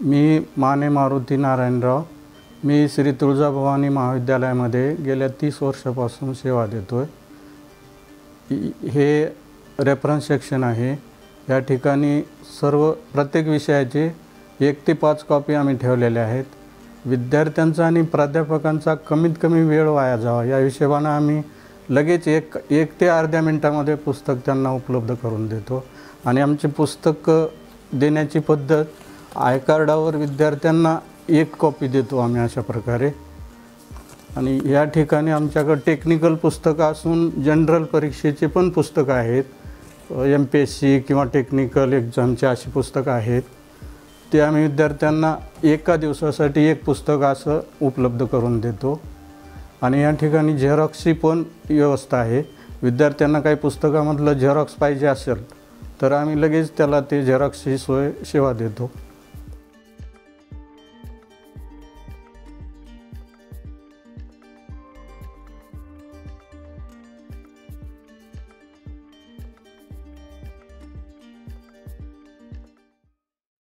मी माने मारुती नारायणराव. मी श्री तुळजाभवानी महाविद्यालयामध्ये गेल्या तीस वर्षापासून सेवा देतो आहे हे रेफरन्स सेक्शन आहे. या ठिकाणी सर्व प्रत्येक विषयाचे एक ते पाच कॉपी आम्ही ठेवलेल्या आहेत. विद्यार्थ्यांचा आणि प्राध्यापकांचा कमीत कमी वेळ वाया जावा. या हिशोबानं आम्ही लगेच एक एक ते अर्ध्या मिनटामध्ये पुस्तक त्यांना उपलब्ध करून देतो. आणि आमची पुस्तकं देण्याची पद्धत आय कार्डावर विद्यार्थ्यांना एक कॉपी देतो आम्ही अशा प्रकारे. आणि या ठिकाणी आमच्याकडं टेक्निकल पुस्तकं असून जनरल परीक्षेचे पण पुस्तकं आहेत. एम पी एस सी किंवा टेक्निकल एक्झामचे अशी पुस्तकं आहेत. ते आम्ही विद्यार्थ्यांना एका दिवसासाठी एक पुस्तक असं उपलब्ध करून देतो. आणि या ठिकाणी झेरॉक्सची पण व्यवस्था आहे. विद्यार्थ्यांना काही पुस्तकामधलं झेरॉक्स पाहिजे असेल तर आम्ही लगेच त्याला ते झेरॉक्सची सोय सेवा देतो.